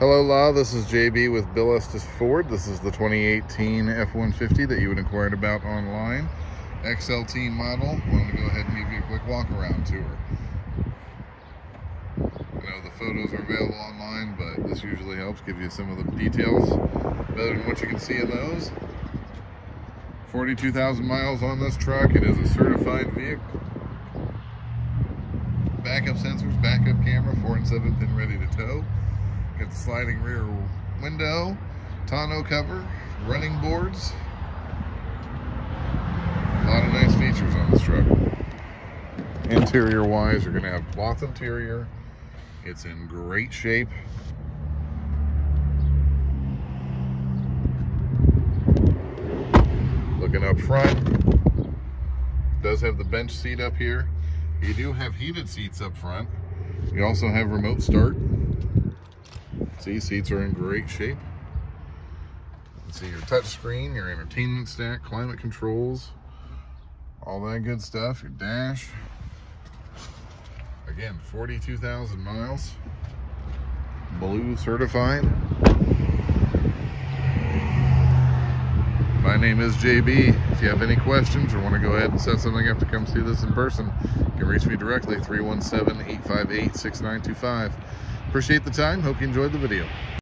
Hello, La. This is JB with Bill Estes Ford. This is the 2018 F-150 that you had inquired about online. XLT model. Wanted to go ahead and give you a quick walk around tour. I know the photos are available online, but this usually helps give you some of the details better than what you can see in those. 42,000 miles on this truck. It is a certified vehicle. Backup sensors, backup camera, 4 and 7 pin ready to tow. Got the sliding rear window, tonneau cover, running boards. A lot of nice features on this truck. Interior wise, you're gonna have cloth interior. It's in great shape. Looking up front, does have the bench seat up here. You do have heated seats up front. You also have remote start. See, seats are in great shape. see your touch screen, your entertainment stack, climate controls, all that good stuff, your dash. Again, 42,000 miles, blue certified. My name is JB. If you have any questions or want to go ahead and set something up to come see this in person, you can reach me directly, 317-858-6925. Appreciate the time. Hope you enjoyed the video.